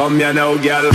Come here now, girl.